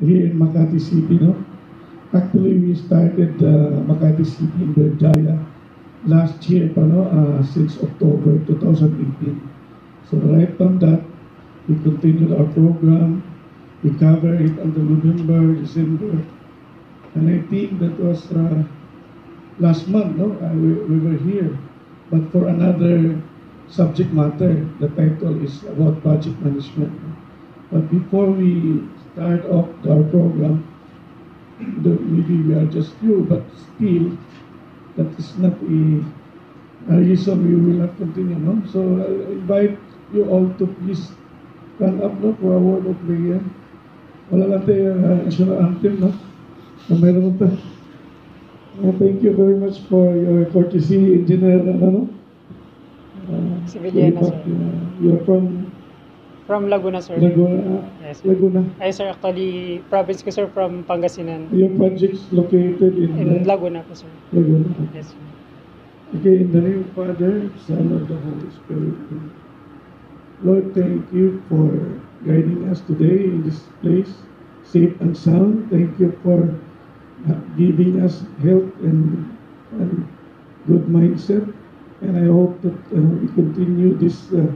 here in Makati City, no? Actually, we started uh, Makati City in Berjaya last year, pa, no? Uh, since October 2018. So right from that, we continued our program. We covered it until November, December. And I think that was uh, last month, no? Uh, we, we were here. But for another subject matter, the title is about budget management. But before we start of our program, maybe we are just few, but still, that is not a, a reason we will not continue, no? So I invite you all to please stand up, no, for a word of prayer. Wala lang tayo uh, national anthem, no? Na mayroon pa. Uh, thank you very much for your courtesy, Engineer, ano, no? Uh, Civiliana, sir. uh, You're from From Laguna, sir. Laguna, Yes, sir. Laguna. Ay, sir, actually, province ko, sir, from Pangasinan. Your project's located in, In uh, Laguna po, sir. Laguna. Yes, sir. Okay, in the name of Father, Son, and the Holy Spirit. Lord, thank you for guiding us today in this place, safe and sound. Thank you for giving us health and, and good mindset. And I hope that uh, we continue this uh,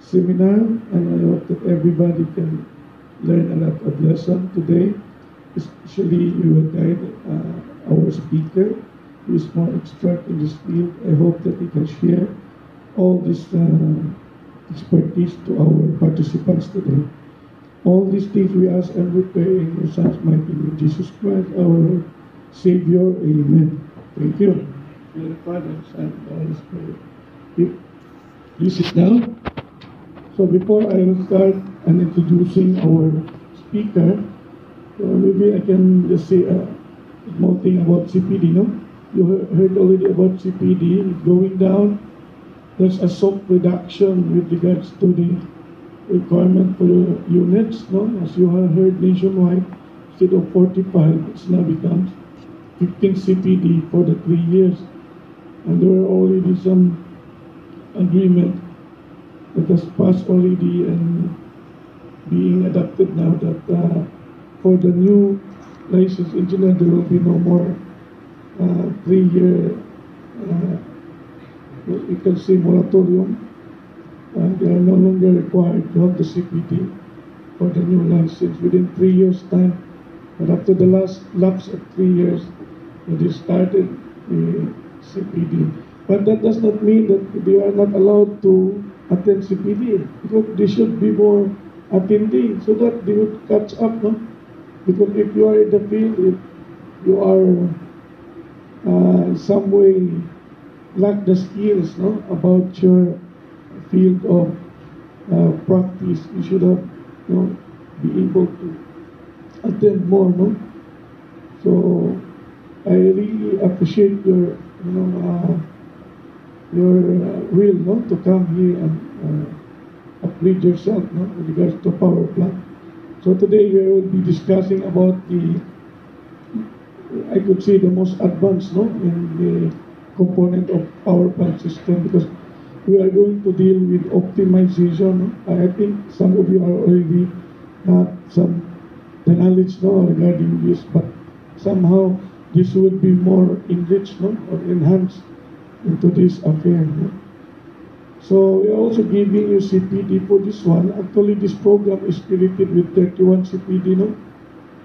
seminar, and I hope that everybody can learn a lot of lesson today. Especially you will guide uh, our speaker, who is more expert in this field. I hope that he can share all this uh, expertise to our participants today. All these things we ask and we pray in your Son's mighty name, Jesus Christ, our Savior. Amen. Thank you. Father, Son, Holy Spirit. Please sit down. So before I start and introducing our speaker, maybe I can just say a small thing about CPD, no? You he- heard already about CPD going down. There's a soap reduction with regards to the requirement for the units, no? As you have heard nationwide, instead of 45, it's now becomes 15 CPD for the three years. And there are already some agreement that has passed already and being adopted now that uh, for the new licensed engineer, there will be no more uh, three-year, uh, we can say moratorium. And they are no longer required to have the CPD for the new license within three years' time. But after the last lapse of three years, they started the CPD. But that does not mean that they are not allowed to attend CPD because they should be more attending so that they would catch up. No? Because if you are in the field, if you are uh, some way lack the skills no, about your field of uh, practice, you should have you know, be able to attend more. No? So I really appreciate your you know uh, your uh, will no, to come here and uh, upgrade yourself no, with regards to power plant. So today we will be discussing about the I could say the most advanced no, in the component of power plant system because we are going to deal with optimization. I think some of you are already have some the knowledge no, regarding this, but somehow this would be more enriched no, or enhanced into this affair. So we are also giving you CPD for this one. Actually, this program is created with 31 CPD, no?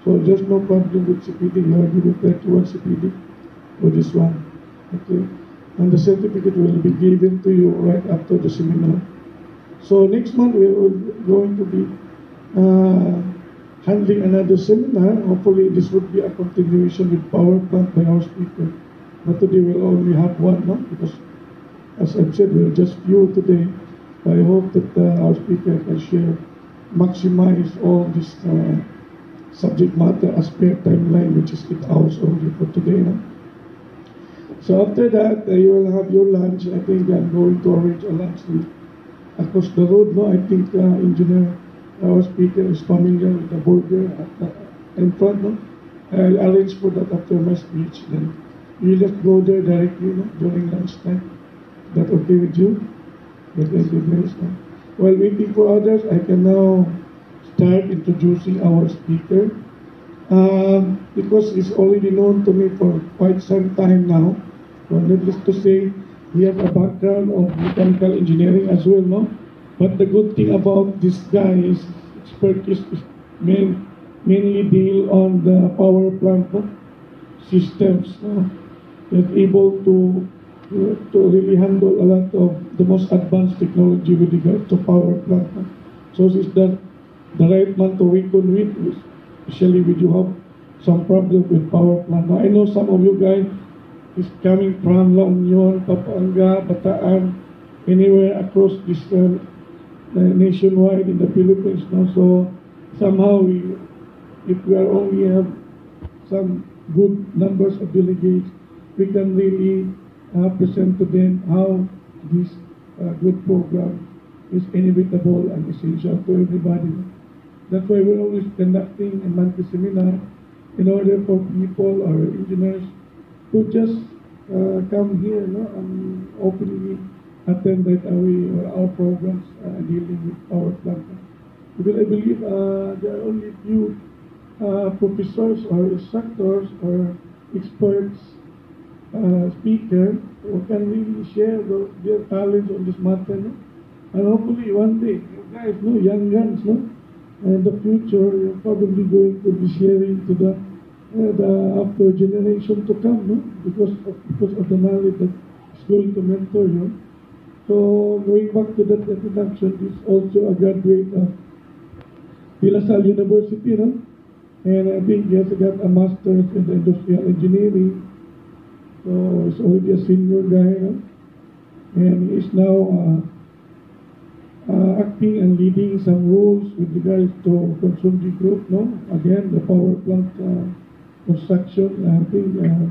So there's no problem with CPD. You are given 31 CPD for this one. Okay? And the certificate will be given to you right after the seminar. So next month we are going to be uh, handling another seminar. Hopefully this would be a continuation with power plant by our speaker. But today we'll only have one, no? Because as I've said, we're just few today. I hope that uh, our speaker can share, maximize all this uh, subject matter as per timeline, which is eight hours only for today. No? So after that, uh, you will have your lunch. I think I'm going to arrange a lunch across the road. No, I think uh, engineer, our speaker is familiar with the burger at the, in front. No, I'll arrange for that after my speech. Then you just go there directly no, during lunchtime. That okay with you? That is the best. no? While waiting for others, I can now start introducing our speaker. Um, because it's already known to me for quite some time now. So needless to say, he has a background of mechanical engineering as well, no? But the good thing about this guy is expertise is main, mainly deal on the power plant no? systems. No? He's able to to really handle a lot of the most advanced technology with regard to power plant. So is that the right man to reckon with, especially when you have some problem with power plant. Now, I know some of you guys is coming from La Union, Pampanga, Bataan, anywhere across this uh, uh, nationwide in the Philippines. No? So somehow we, if we are only have some good numbers of delegates, we can really uh, present to them how this uh, good program is inevitable and essential to everybody. That's why we're always conducting a monthly seminar in order for people or engineers to just uh, come here no, and openly attend that our, our programs uh, dealing with our plant. Because I believe uh, there are only few uh, professors or instructors or experts speaker who can really share the, their talents on this matter. No? And hopefully one day, you guys know, young guns, no? in the future, you're probably going to be sharing to the, uh, the after generation to come, no? Because of, because of the knowledge that is going to mentor you. So going back to that introduction, is also a graduate of De La Salle University, no? And I think he has got a master's in industrial engineering. So a senior guy? And is now uh, uh, acting and leading some roles with regards to Consunji Group, no? Again, the power plant uh, construction, I think, uh,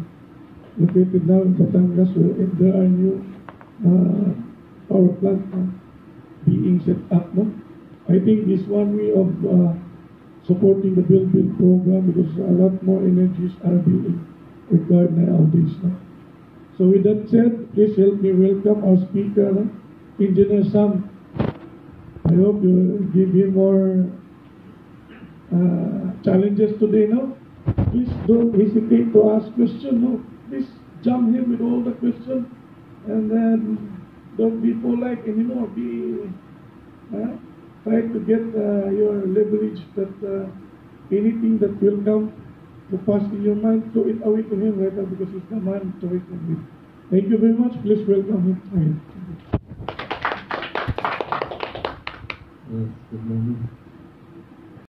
located now in Batangas, where there are new uh, power plant uh, being set up, no? I think this one way of uh, supporting the Build Build program because a lot more energies are being required nowadays, no? So with that said, please help me welcome our speaker. Engineer Sam. I hope you give him more uh, challenges today, no? Please don't hesitate to ask questions, no? Please jump him with all the questions and then don't be polite anymore. Be uh, try to get uh, your leverage that uh, anything that will come to pass in your mind, throw it away to him right now because he's the man to reckon with. Thank you very much. Please welcome him. Yes, good morning.